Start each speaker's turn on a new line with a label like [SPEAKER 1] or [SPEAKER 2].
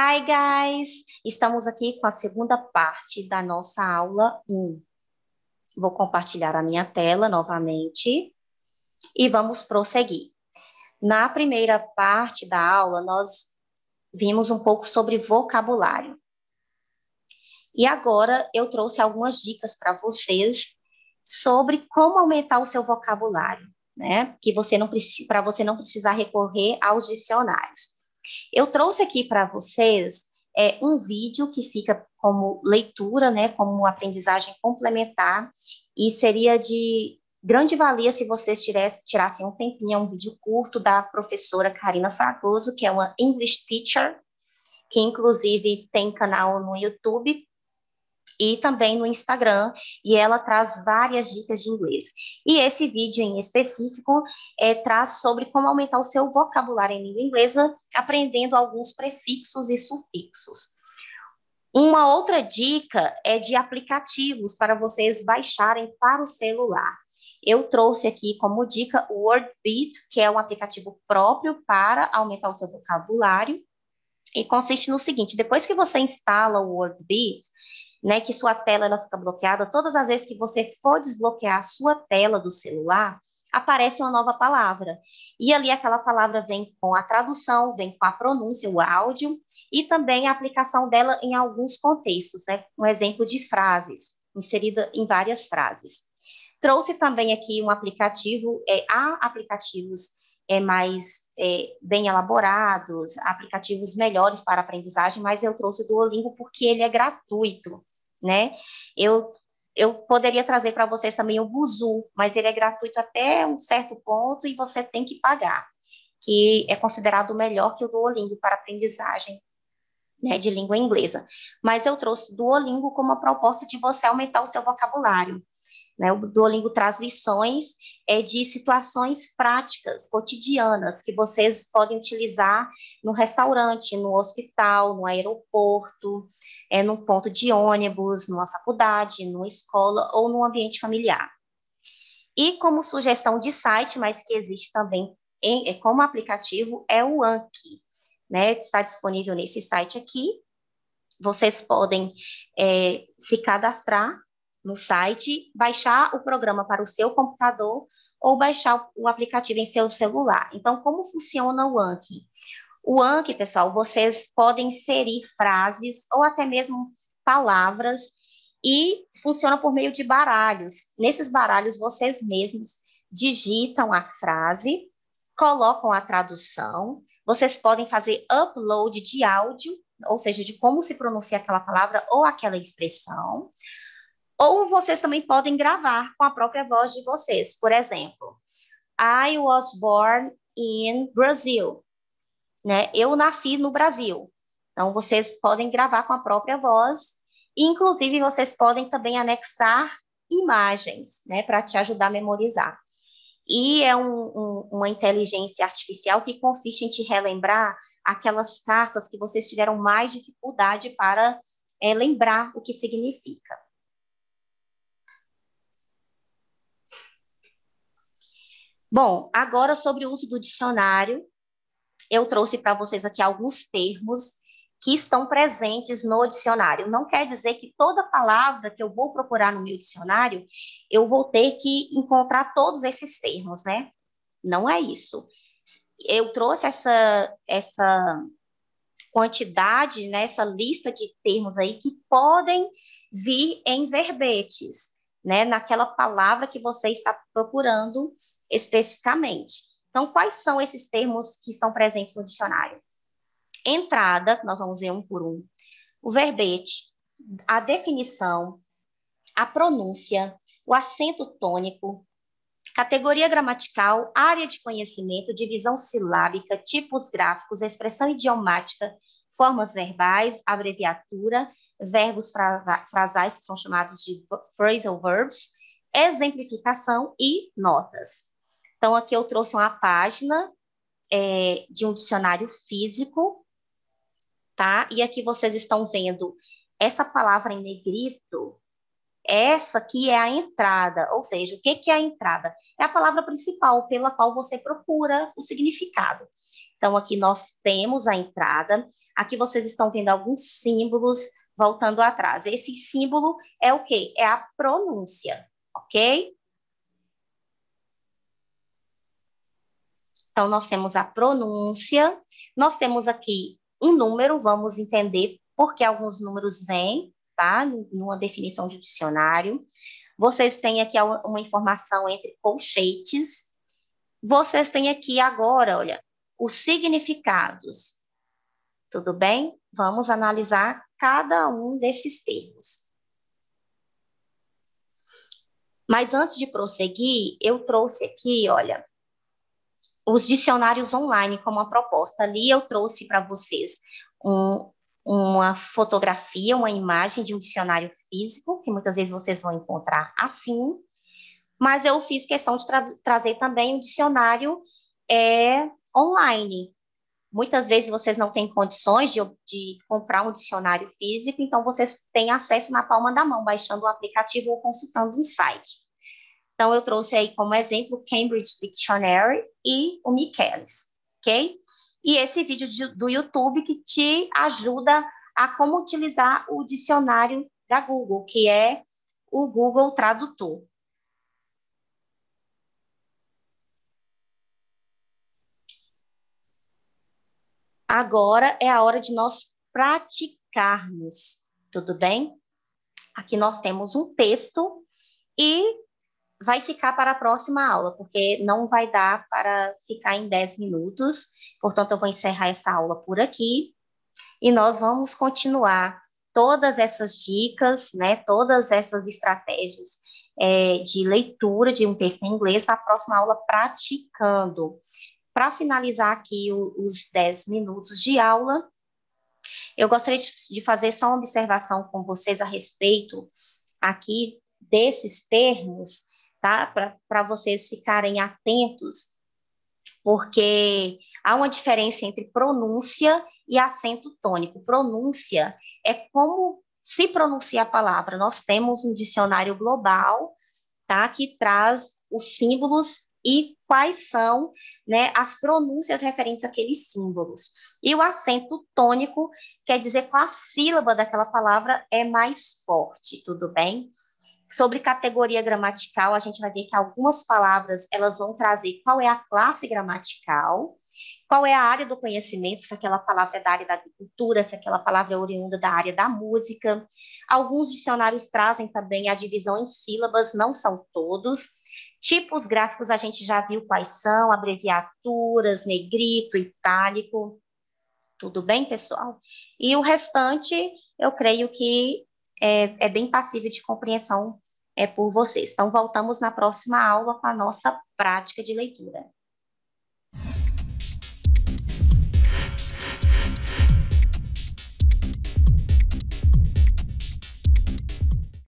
[SPEAKER 1] Hi, guys! Estamos aqui com a segunda parte da nossa aula 1. Vou compartilhar a minha tela novamente e vamos prosseguir. Na primeira parte da aula, nós vimos um pouco sobre vocabulário. E agora eu trouxe algumas dicas para vocês sobre como aumentar o seu vocabulário, né? Que você não para você não precisar recorrer aos dicionários. Eu trouxe aqui para vocês é, um vídeo que fica como leitura, né, como aprendizagem complementar, e seria de grande valia se vocês tiresse, tirassem um tempinho, é um vídeo curto da professora Karina Fragoso, que é uma English teacher, que inclusive tem canal no YouTube, e também no Instagram, e ela traz várias dicas de inglês. E esse vídeo em específico é, traz sobre como aumentar o seu vocabulário em língua inglesa, aprendendo alguns prefixos e sufixos. Uma outra dica é de aplicativos para vocês baixarem para o celular. Eu trouxe aqui como dica o WordBeat, que é um aplicativo próprio para aumentar o seu vocabulário. E consiste no seguinte: depois que você instala o WordBeat, né, que sua tela ela fica bloqueada, todas as vezes que você for desbloquear a sua tela do celular, aparece uma nova palavra. E ali aquela palavra vem com a tradução, vem com a pronúncia, o áudio, e também a aplicação dela em alguns contextos, né? Um exemplo de frases, inserida em várias frases. Trouxe também aqui um aplicativo, é, há aplicativos é, mais é, bem elaborados, aplicativos melhores para aprendizagem, mas eu trouxe o Duolingo porque ele é gratuito, né? Eu, eu poderia trazer para vocês também o Buzu, mas ele é gratuito até um certo ponto e você tem que pagar, que é considerado melhor que o Duolingo para aprendizagem né, de língua inglesa. Mas eu trouxe Duolingo como uma proposta de você aumentar o seu vocabulário. Né? O Duolingo traz lições é, de situações práticas, cotidianas, que vocês podem utilizar no restaurante, no hospital, no aeroporto, é, num ponto de ônibus, numa faculdade, numa escola ou no ambiente familiar. E como sugestão de site, mas que existe também em, é, como aplicativo, é o Anki. Né? Está disponível nesse site aqui. Vocês podem é, se cadastrar no site, baixar o programa para o seu computador ou baixar o aplicativo em seu celular. Então, como funciona o Anki? O Anki, pessoal, vocês podem inserir frases ou até mesmo palavras e funciona por meio de baralhos. Nesses baralhos, vocês mesmos digitam a frase, colocam a tradução, vocês podem fazer upload de áudio, ou seja, de como se pronuncia aquela palavra ou aquela expressão. Ou vocês também podem gravar com a própria voz de vocês. Por exemplo, I was born in Brazil. Né? Eu nasci no Brasil. Então, vocês podem gravar com a própria voz. Inclusive, vocês podem também anexar imagens, né, para te ajudar a memorizar. E é um, um, uma inteligência artificial que consiste em te relembrar aquelas cartas que vocês tiveram mais dificuldade para é, lembrar o que significa. Bom, agora sobre o uso do dicionário, eu trouxe para vocês aqui alguns termos que estão presentes no dicionário. Não quer dizer que toda palavra que eu vou procurar no meu dicionário, eu vou ter que encontrar todos esses termos, né? Não é isso. Eu trouxe essa, essa quantidade, né, essa lista de termos aí que podem vir em verbetes né, naquela palavra que você está procurando especificamente. Então, quais são esses termos que estão presentes no dicionário? Entrada, nós vamos ver um por um. O verbete, a definição, a pronúncia, o acento tônico, categoria gramatical, área de conhecimento, divisão silábica, tipos gráficos, expressão idiomática, formas verbais, abreviatura, verbos fra frasais, que são chamados de phrasal verbs, exemplificação e notas. Então, aqui eu trouxe uma página é, de um dicionário físico, tá? E aqui vocês estão vendo essa palavra em negrito, essa aqui é a entrada, ou seja, o que, que é a entrada? É a palavra principal pela qual você procura o significado. Então, aqui nós temos a entrada. Aqui vocês estão vendo alguns símbolos voltando atrás. Esse símbolo é o quê? É a pronúncia, ok? Então, nós temos a pronúncia, nós temos aqui um número, vamos entender por que alguns números vêm, tá? Numa definição de dicionário. Vocês têm aqui uma informação entre colchetes. Vocês têm aqui agora, olha, os significados. Tudo bem? Vamos analisar cada um desses termos. Mas antes de prosseguir, eu trouxe aqui, olha, os dicionários online como uma proposta. Ali eu trouxe para vocês um, uma fotografia, uma imagem de um dicionário físico, que muitas vezes vocês vão encontrar assim, mas eu fiz questão de tra trazer também um dicionário é, online. Muitas vezes vocês não têm condições de, de comprar um dicionário físico, então vocês têm acesso na palma da mão, baixando o aplicativo ou consultando um site. Então, eu trouxe aí como exemplo Cambridge Dictionary e o Michaelis, ok? E esse vídeo de, do YouTube que te ajuda a como utilizar o dicionário da Google, que é o Google Tradutor. Agora é a hora de nós praticarmos, tudo bem? Aqui nós temos um texto e vai ficar para a próxima aula, porque não vai dar para ficar em 10 minutos. Portanto, eu vou encerrar essa aula por aqui e nós vamos continuar todas essas dicas, né, todas essas estratégias é, de leitura de um texto em inglês na próxima aula praticando. Para finalizar aqui os 10 minutos de aula, eu gostaria de, de fazer só uma observação com vocês a respeito aqui desses termos tá? Para vocês ficarem atentos, porque há uma diferença entre pronúncia e acento tônico. Pronúncia é como se pronuncia a palavra. Nós temos um dicionário global, tá? Que traz os símbolos e quais são né, as pronúncias referentes àqueles símbolos. E o acento tônico quer dizer qual a sílaba daquela palavra é mais forte, tudo bem? Sobre categoria gramatical, a gente vai ver que algumas palavras elas vão trazer qual é a classe gramatical, qual é a área do conhecimento, se aquela palavra é da área da agricultura, se aquela palavra é oriunda da área da música. Alguns dicionários trazem também a divisão em sílabas, não são todos. Tipos gráficos a gente já viu quais são, abreviaturas, negrito, itálico. Tudo bem, pessoal? E o restante, eu creio que é, é bem passível de compreensão é, por vocês. Então, voltamos na próxima aula com a nossa prática de leitura.